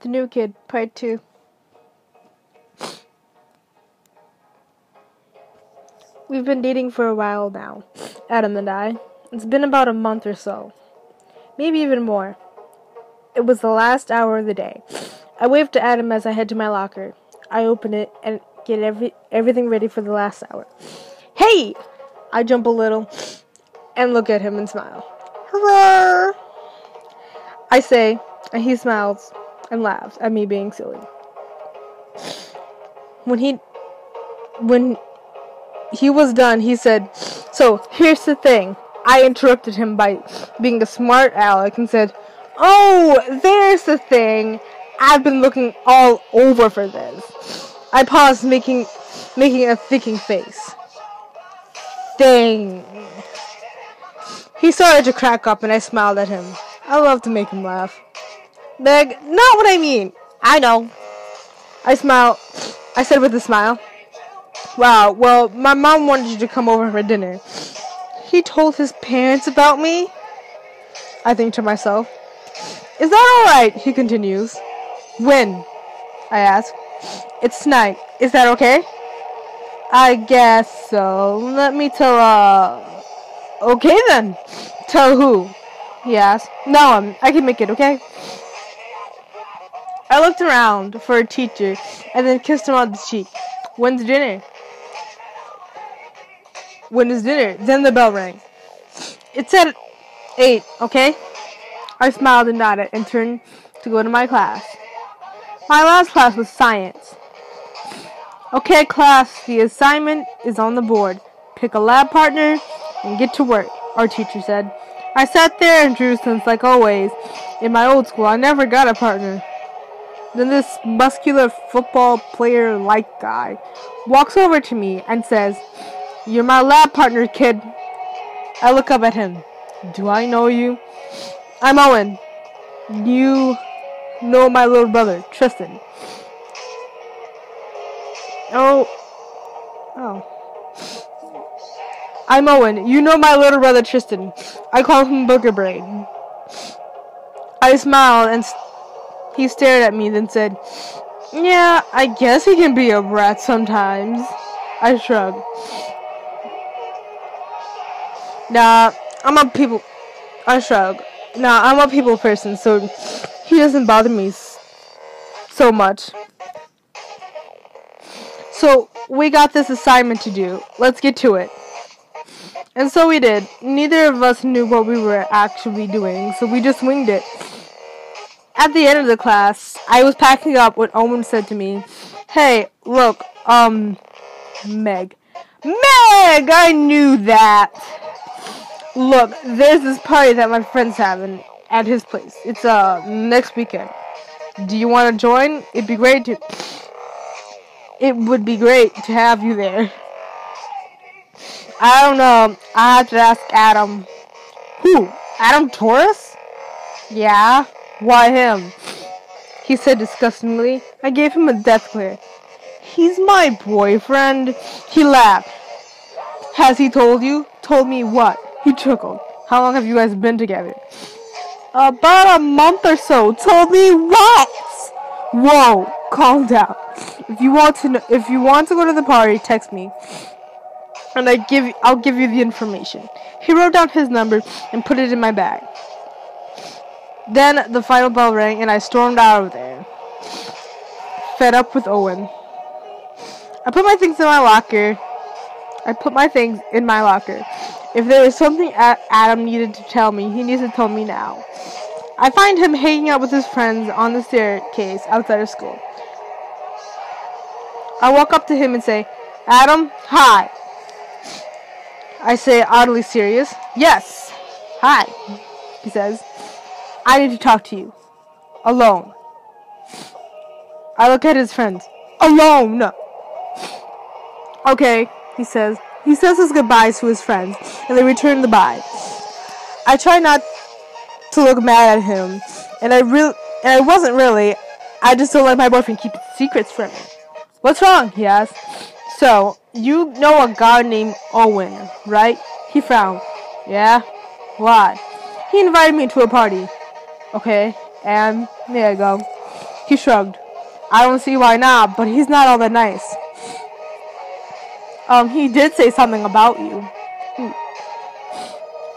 The New Kid, Part 2. We've been dating for a while now, Adam and I. It's been about a month or so. Maybe even more. It was the last hour of the day. I wave to Adam as I head to my locker. I open it and get every everything ready for the last hour. Hey! I jump a little and look at him and smile. Hello! I say, and he smiles and laughs at me being silly. When he when he was done, he said, "So, here's the thing." I interrupted him by being a smart aleck and said, "Oh, there's the thing. I've been looking all over for this." I paused, making making a thinking face. Dang. He started to crack up, and I smiled at him. I love to make him laugh. Meg, not what I mean. I know. I smiled. I said with a smile. Wow, well, my mom wanted you to come over for dinner. He told his parents about me? I think to myself. Is that alright? He continues. When? I ask. It's tonight. Is that okay? I guess so. Let me tell, uh. Okay then. Tell who? He asks. No, um, I can make it, okay? I looked around for a teacher and then kissed him on the cheek. When's dinner? When is dinner? Then the bell rang. It said 8, okay? I smiled and nodded and turned to go to my class. My last class was science. Okay, class, the assignment is on the board. Pick a lab partner and get to work, our teacher said. I sat there and drew since, like always, in my old school, I never got a partner. Then this muscular football player like guy walks over to me and says, You're my lab partner, kid. I look up at him. Do I know you? I'm Owen. You know my little brother, Tristan. Oh. Oh. I'm Owen. You know my little brother, Tristan. I call him Booger Brain. I smile and he stared at me, then said, Yeah, I guess he can be a brat sometimes. I shrugged. Nah, I'm a people. I shrug. Nah, I'm a people person, so he doesn't bother me so much. So, we got this assignment to do. Let's get to it. And so we did. Neither of us knew what we were actually doing, so we just winged it. At the end of the class, I was packing up when Owen said to me, Hey, look, um, Meg. Meg! I knew that! Look, there's this party that my friend's having at his place. It's, uh, next weekend. Do you want to join? It'd be great to. It would be great to have you there. I don't know. I have to ask Adam. Who? Adam Torres? Yeah. Why him? He said disgustingly. I gave him a death glare. He's my boyfriend. He laughed. Has he told you? Told me what? He chuckled. How long have you guys been together? About a month or so. Told me what? Whoa, calm down. If you want to know, if you want to go to the party, text me. And I give I'll give you the information. He wrote down his number and put it in my bag. Then the final bell rang and I stormed out of there. Fed up with Owen. I put my things in my locker. I put my things in my locker. If there was something Adam needed to tell me, he needs to tell me now. I find him hanging out with his friends on the staircase outside of school. I walk up to him and say, Adam, hi. I say, oddly serious, Yes. Hi. He says, I need to talk to you. Alone. I look at his friends. Alone! Okay, he says. He says his goodbyes to his friends, and they return the bye. I try not to look mad at him, and I really, and I wasn't really. I just don't let my boyfriend keep secrets from me. What's wrong? He asked. So, you know a guy named Owen, right? He frowned. Yeah? Why? He invited me to a party. Okay, and there I go. He shrugged. I don't see why not, but he's not all that nice. Um, he did say something about you.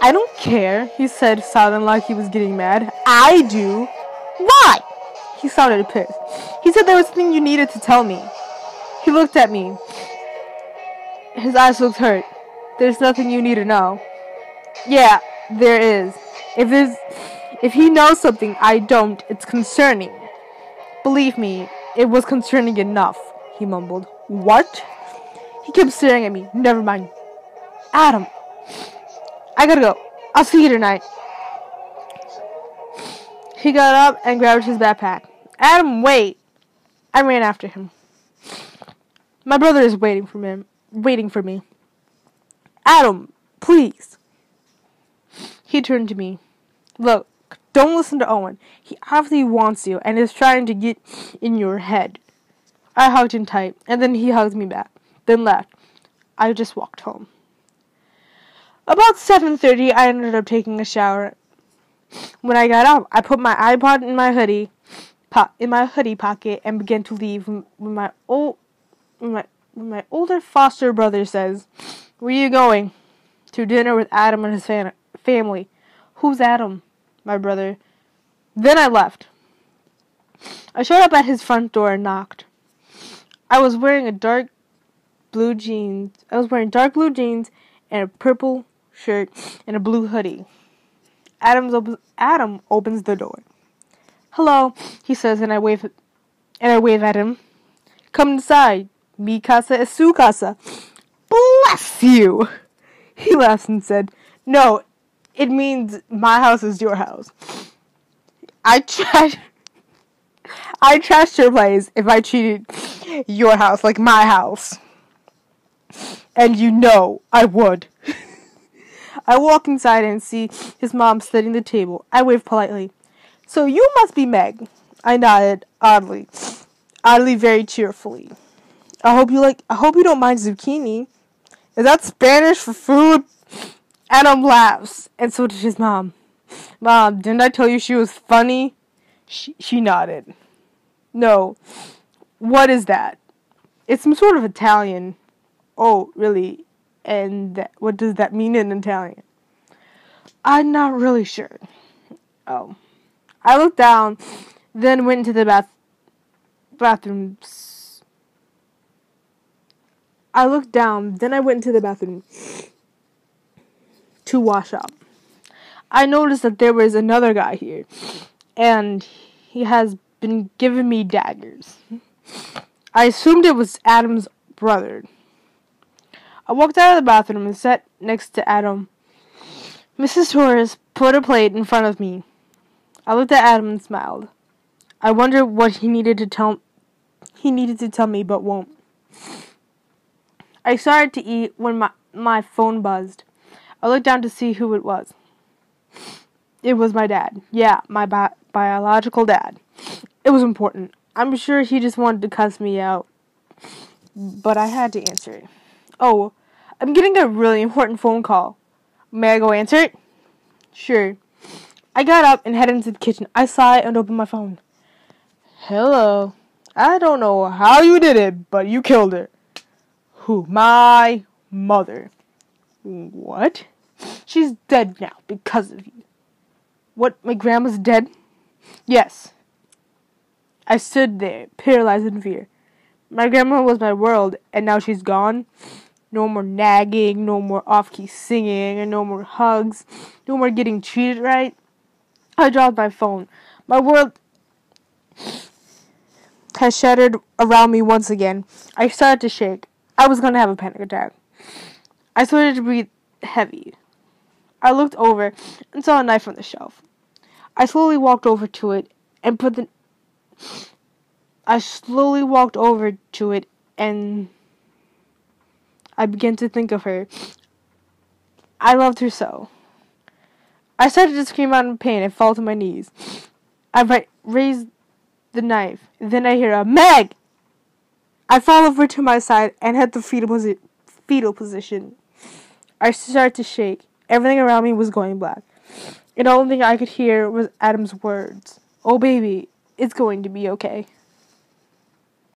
I don't care, he said, sounding like he was getting mad. I do. Why? He sounded pissed. He said there was something you needed to tell me. He looked at me. His eyes looked hurt. There's nothing you need to know. Yeah, there is. If there's if he knows something I don't, it's concerning. Believe me, it was concerning enough, he mumbled. What? He kept staring at me. Never mind. Adam. I gotta go. I'll see you tonight. He got up and grabbed his backpack. Adam, wait. I ran after him. My brother is waiting for me. Waiting for me. Adam, please. He turned to me. Look, don't listen to Owen. He obviously wants you and is trying to get in your head. I hugged him tight, and then he hugged me back, then left. I just walked home. About 7:30, I ended up taking a shower. When I got up, I put my iPod in my hoodie, po- in my hoodie pocket, and began to leave. When my old, when my when my older foster brother says, "Where are you going?" To dinner with Adam and his fam- family. Who's Adam? My brother. Then I left. I showed up at his front door and knocked. I was wearing a dark blue jeans. I was wearing dark blue jeans and a purple shirt and a blue hoodie. Adam's op- Adam opens the door. Hello, he says, and I wave and I wave at him. Come inside. Mi casa es su casa. Bless you. He laughs and said, No, it means my house is your house. I trash I trashed your place if I treated your house like my house. And you know I would. I walk inside and see his mom setting the table. I wave politely. So you must be Meg. I nodded oddly. Oddly very cheerfully. I hope you like I hope you don't mind zucchini. Is that Spanish for food? Adam laughs, and so does his mom. Mom, didn't I tell you she was funny? She, she nodded. No. What is that? It's some sort of Italian. Oh, really? And what does that mean in Italian? I'm not really sure. Oh. I looked down, then went into the bath bathrooms. I looked down, then I went into the bathroom to wash up. I noticed that there was another guy here, and he has been giving me daggers. I assumed it was Adam's brother. I walked out of the bathroom and sat next to Adam. Mrs. Torres put a plate in front of me. I looked at Adam and smiled. I wondered what he needed to tell he needed to tell me but won't. I started to eat when my, my phone buzzed. I looked down to see who it was. It was my dad. Yeah, my bi- biological dad. It was important. I'm sure he just wanted to cuss me out. But I had to answer it. Oh, I'm getting a really important phone call. May I go answer it? Sure. I got up and headed into the kitchen. I saw it and opened my phone. Hello. I don't know how you did it, but you killed her. Who? My mother. What? She's dead now because of you. What? My grandma's dead? Yes. I stood there, paralyzed in fear. My grandma was my world, and now she's gone. No more nagging, no more off key singing, and no more hugs, no more getting treated right. I dropped my phone. My world has shattered around me once again. I started to shake. I was gonna have a panic attack. I started to breathe heavy. I looked over and saw a knife on the shelf. I slowly walked over to it and put the I slowly walked over to it and I began to think of her. I loved her so. I started to scream out in pain and fall to my knees. I raised the knife. Then I hear a Meg! I fall over to my side and hit the fetal, posi- fetal position. I started to shake. Everything around me was going black. And the only thing I could hear was Adam's words. Oh, baby, it's going to be okay.